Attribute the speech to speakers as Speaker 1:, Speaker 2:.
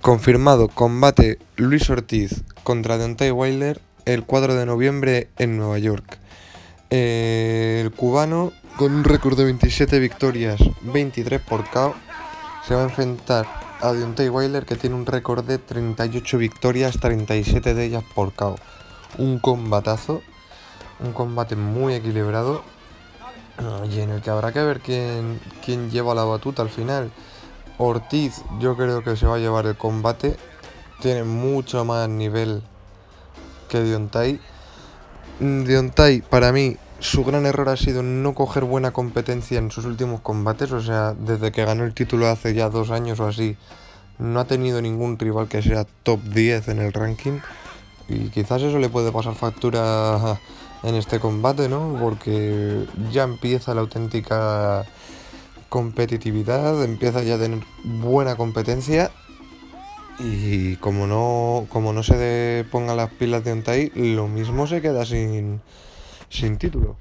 Speaker 1: Confirmado combate Luis Ortiz contra Deontay Wilder el 4 de noviembre en Nueva York. Eh, el cubano, con un récord de 27 victorias, 23 por KO, se va a enfrentar a Deontay Wilder que tiene un récord de 38 victorias, 37 de ellas por KO. Un combatazo, un combate muy equilibrado y en el que habrá que ver quién, quién lleva la batuta al final. Ortiz yo creo que se va a llevar el combate. Tiene mucho más nivel que Deontay. Mm, Deontay, para mí, su gran error ha sido no coger buena competencia en sus últimos combates. O sea, desde que ganó el título hace ya dos años o así, no ha tenido ningún rival que sea top 10 en el ranking. Y quizás eso le puede pasar factura en este combate, ¿no? Porque ya empieza la auténtica competitividad, empieza ya a tener buena competencia y como no, como no se ponga las pilas de Ontai, lo mismo se queda sin, sin título.